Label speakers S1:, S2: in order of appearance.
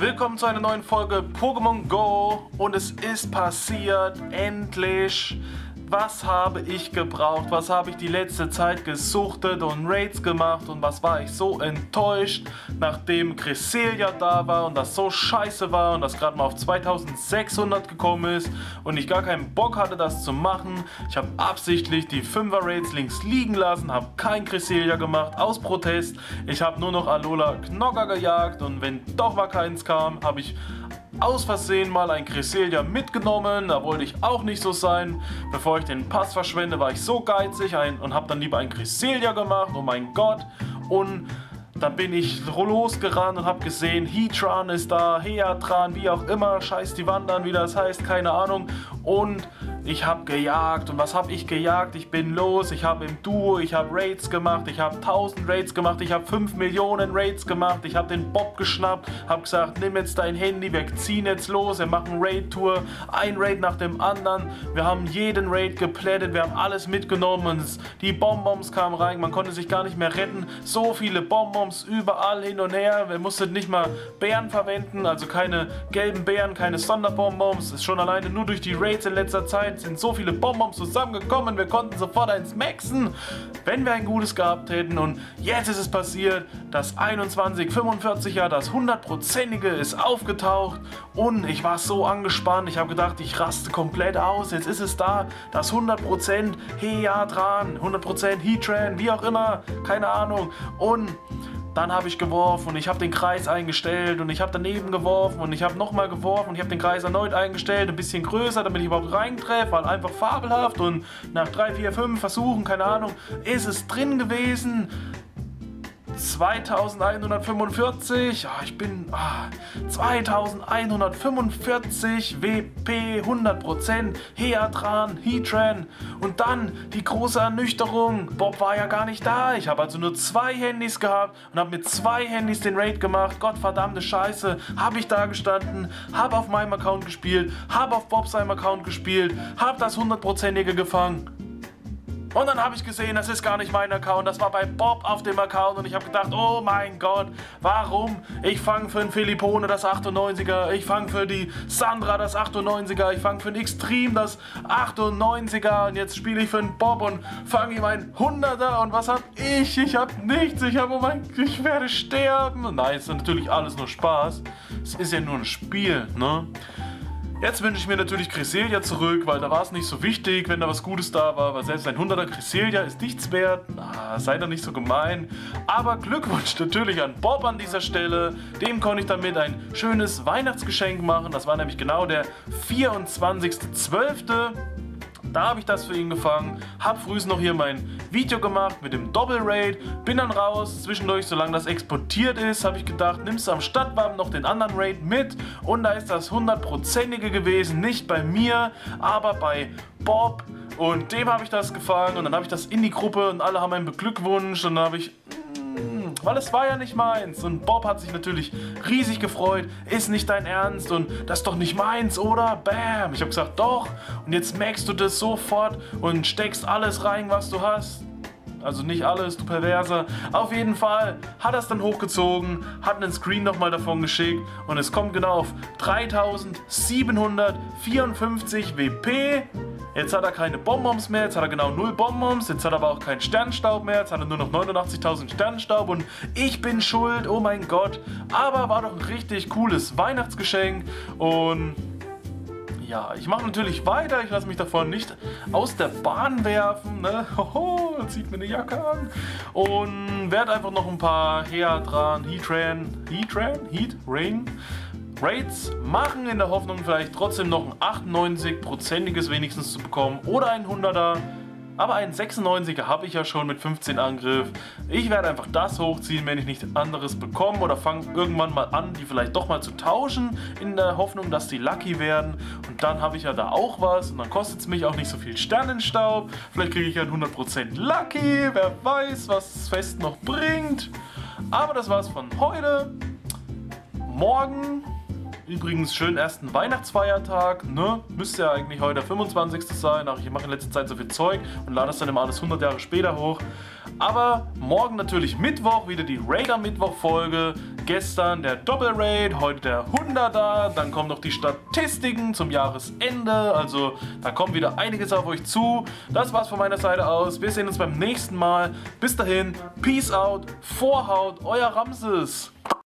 S1: Willkommen zu einer neuen Folge Pokémon Go und es ist passiert, endlich. Was habe ich gebraucht? Was habe ich die letzte Zeit gesuchtet und Raids gemacht und was war ich so enttäuscht, nachdem Cresselia da war und das so scheiße war und das gerade mal auf 2600 gekommen ist und ich gar keinen Bock hatte, das zu machen. Ich habe absichtlich die 5er Raids links liegen lassen, habe kein Cresselia gemacht aus Protest. Ich habe nur noch Alola Knocker gejagt und wenn doch mal keins kam, habe ich aus Versehen mal ein Cresselia mitgenommen. Da wollte ich auch nicht so sein. Bevor ich den Pass verschwende, war ich so geizig und habe dann lieber ein Cresselia gemacht. Oh mein Gott. Und dann bin ich losgerannt und habe gesehen, Heatran ist da, Heatran, wie auch immer, scheiß die Wand an, wie das heißt, keine Ahnung. Und ich habe gejagt. Und was habe ich gejagt? Ich bin los, ich habe im Duo, ich habe Raids gemacht, ich habe 1000 Raids gemacht, ich habe 5 Millionen Raids gemacht, ich habe den Bob geschnappt, habe gesagt, nimm jetzt dein Handy, wir ziehen jetzt los, wir machen Raid-Tour, ein Raid nach dem anderen. Wir haben jeden Raid geplättet, wir haben alles mitgenommen und die Bonbons kamen rein, man konnte sich gar nicht mehr retten. So viele Bonbons überall hin und her, wir mussten nicht mal Bären verwenden, also keine gelben Bären, keine Sonderbonbons. Ist schon alleine nur durch die Raids in letzter Zeit sind so viele Bonbons zusammengekommen, wir konnten sofort eins maxen, wenn wir ein gutes gehabt hätten. Und jetzt ist es passiert, das 2145er, das 100%ige ist aufgetaucht und ich war so angespannt. Ich habe gedacht, ich raste komplett aus. Jetzt ist es da, das 100% Heatran, 100% Heatran, wie auch immer, keine Ahnung. Und dann habe ich geworfen und ich habe den Kreis eingestellt und ich habe daneben geworfen und ich habe nochmal geworfen und ich habe den Kreis erneut eingestellt, ein bisschen größer, damit ich überhaupt reintreffe, weil einfach fabelhaft und nach 3, 4, 5 Versuchen, keine Ahnung, ist es drin gewesen. 2145. Ah, ich bin ah, 2145 WP 100%. Heatran, Heatran. Und dann die große Ernüchterung. Bob war ja gar nicht da. Ich habe also nur zwei Handys gehabt und habe mit zwei Handys den Raid gemacht. Gottverdammte Scheiße. Habe ich da gestanden, habe auf meinem Account gespielt, habe auf Bob seinem Account gespielt, habe das 100%ige gefangen. Und dann habe ich gesehen, das ist gar nicht mein Account, das war bei Bob auf dem Account und ich habe gedacht, oh mein Gott, warum? Ich fange für den Philippone das 98er, ich fange für die Sandra das 98er, ich fange für den Extreme das 98er und jetzt spiele ich für den Bob und fange ihm ein 100er und was hab ich? Ich habe nichts, ich habe, oh mein, ich werde sterben. Nein, es ist natürlich alles nur Spaß. Es ist ja nur ein Spiel, ne? Jetzt wünsche ich mir natürlich Cresselia zurück, weil da war es nicht so wichtig, wenn da was Gutes da war, weil selbst ein 100er Cresselia ist nichts wert. Na, sei doch nicht so gemein. Aber Glückwunsch natürlich an Bob an dieser Stelle. Dem konnte ich damit ein schönes Weihnachtsgeschenk machen. Das war nämlich genau der 24.12. Da habe ich das für ihn gefangen, habe früh noch hier mein Video gemacht mit dem Doppel-Raid, bin dann raus, zwischendurch, solange das exportiert ist, habe ich gedacht, nimmst du am Stadtwappen noch den anderen Raid mit. Und da ist das 100%ige gewesen, nicht bei mir, aber bei Bob. Und dem habe ich das gefangen und dann habe ich das in die Gruppe und alle haben einen beglückwünscht und dann habe ich weil es war ja nicht meins. Und Bob hat sich natürlich riesig gefreut. Ist nicht dein Ernst und das ist doch nicht meins, oder? Bam. Ich habe gesagt, doch. Und jetzt merkst du das sofort und steckst alles rein, was du hast. Also nicht alles, du Perverser. Auf jeden Fall hat er es dann hochgezogen, hat einen Screen nochmal davon geschickt und es kommt genau auf 3754 WP. Jetzt hat er keine Bonbons mehr, jetzt hat er genau 0 Bonbons, jetzt hat er aber auch keinen Sternstaub mehr, jetzt hat er nur noch 89.000 Sternstaub und ich bin schuld, oh mein Gott. Aber war doch ein richtig cooles Weihnachtsgeschenk und ja, ich mache natürlich weiter. Ich lasse mich davon nicht aus der Bahn werfen. Ne? Hoho, zieht mir eine Jacke an. Und werde einfach noch ein paar Heatran, Heatran, Heatran, Heat, Rain Raids machen, in der Hoffnung vielleicht trotzdem noch ein 98%iges wenigstens zu bekommen oder ein 100er. Aber ein 96er habe ich ja schon mit 15 Angriff. Ich werde einfach das hochziehen, wenn ich nichts anderes bekomme oder fange irgendwann mal an, die vielleicht doch mal zu tauschen, in der Hoffnung, dass die lucky werden. Und dann habe ich ja da auch was und dann kostet es mich auch nicht so viel Sternenstaub. Vielleicht kriege ich ja 100% lucky, wer weiß, was das Fest noch bringt. Aber das war's von heute. Morgen Übrigens, schönen ersten Weihnachtsfeiertag. Ne? Müsste ja eigentlich heute der 25. sein. Ach, ich mache in letzter Zeit so viel Zeug und lade es dann immer alles 100 Jahre später hoch. Aber morgen natürlich Mittwoch, wieder die Raider Mittwoch Folge. Gestern der Doppelraid, heute der 100er. Dann kommen noch die Statistiken zum Jahresende. Also da kommt wieder einiges auf euch zu. Das war's von meiner Seite aus. Wir sehen uns beim nächsten Mal. Bis dahin, Peace out, Vorhaut, euer Ramses.